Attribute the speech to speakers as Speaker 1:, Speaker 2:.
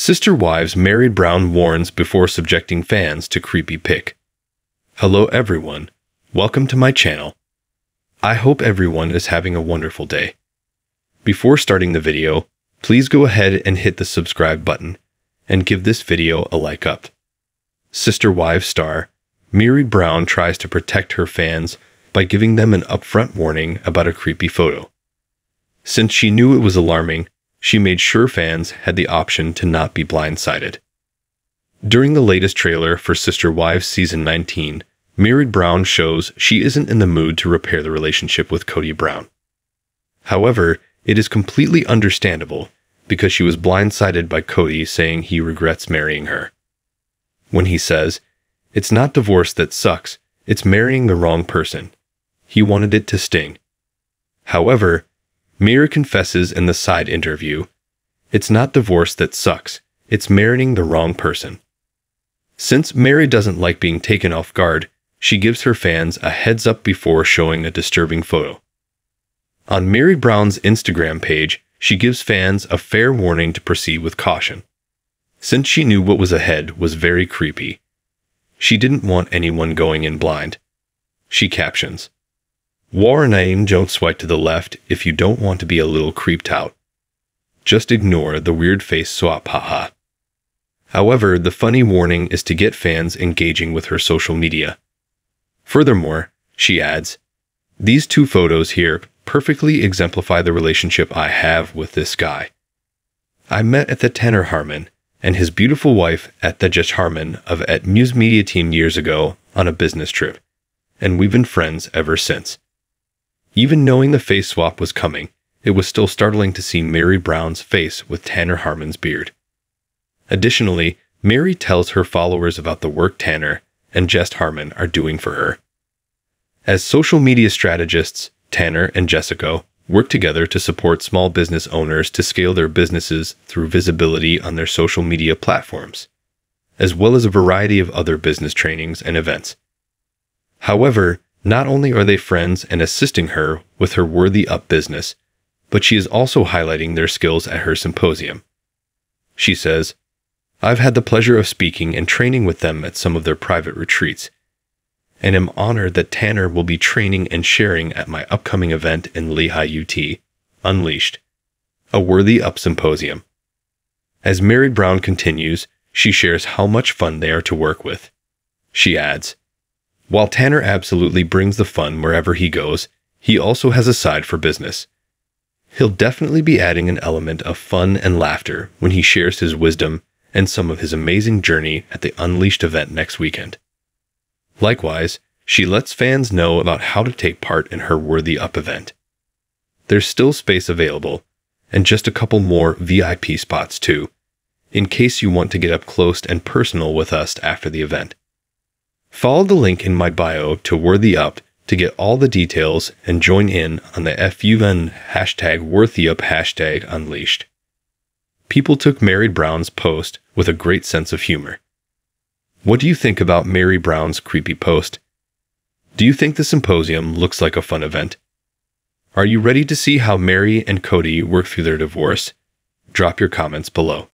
Speaker 1: Sister Wives Meri Brown warns before subjecting fans to creepy pic. Hello everyone. Welcome to my channel. I hope everyone is having a wonderful day. Before starting the video, please go ahead and hit the subscribe button and give this video a like up. Sister Wives star Meri Brown tries to protect her fans by giving them an upfront warning about a creepy photo. Since she knew it was alarming, she made sure fans had the option to not be blindsided. During the latest trailer for Sister Wives Season 19, Meri Brown shows she isn't in the mood to repair the relationship with Kody Brown. However, it is completely understandable because she was blindsided by Kody saying he regrets marrying her. When he says, It's not divorce that sucks, it's marrying the wrong person. He wanted it to sting. However, Meri confesses in the side interview, It's not divorce that sucks, it's marrying the wrong person. Since Meri doesn't like being taken off guard, she gives her fans a heads up before showing a disturbing photo. On Meri Brown's Instagram page, she gives fans a fair warning to proceed with caution. Since she knew what was ahead was very creepy, she didn't want anyone going in blind. She captions, Warning don't swipe to the left if you don't want to be a little creeped out. Just ignore the weird face swap haha. However, the funny warning is to get fans engaging with her social media. Furthermore, she adds, These two photos here perfectly exemplify the relationship I have with this guy. I met at the Tanner Harmon and his beautiful wife at the Josh Harmon of at Muse Media Team years ago on a business trip, and we've been friends ever since. Even knowing the face swap was coming, it was still startling to see Meri Brown's face with Tanner Harmon's beard. Additionally, Meri tells her followers about the work Tanner and Jess Harmon are doing for her. As social media strategists, Tanner and Jessica work together to support small business owners to scale their businesses through visibility on their social media platforms, as well as a variety of other business trainings and events. However, not only are they friends and assisting her with her Worthy Up business, but she is also highlighting their skills at her symposium. She says, I've had the pleasure of speaking and training with them at some of their private retreats, and am honored that Tanner will be training and sharing at my upcoming event in Lehi UT, Unleashed, a Worthy Up symposium. As Meri Brown continues, she shares how much fun they are to work with. She adds, While Tanner absolutely brings the fun wherever he goes, he also has a side for business. He'll definitely be adding an element of fun and laughter when he shares his wisdom and some of his amazing journey at the Unleashed event next weekend. Likewise, she lets fans know about how to take part in her Worthy Up event. There's still space available, and just a couple more VIP spots too, in case you want to get up close and personal with us after the event. Follow the link in my bio to Worthy Up to get all the details and join in on the FUN hashtag Worthy Up hashtag Unleashed. People took Meri Brown's post with a great sense of humor. What do you think about Meri Brown's creepy post? Do you think the symposium looks like a fun event? Are you ready to see how Meri and Kody work through their divorce? Drop your comments below.